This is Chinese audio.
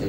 对。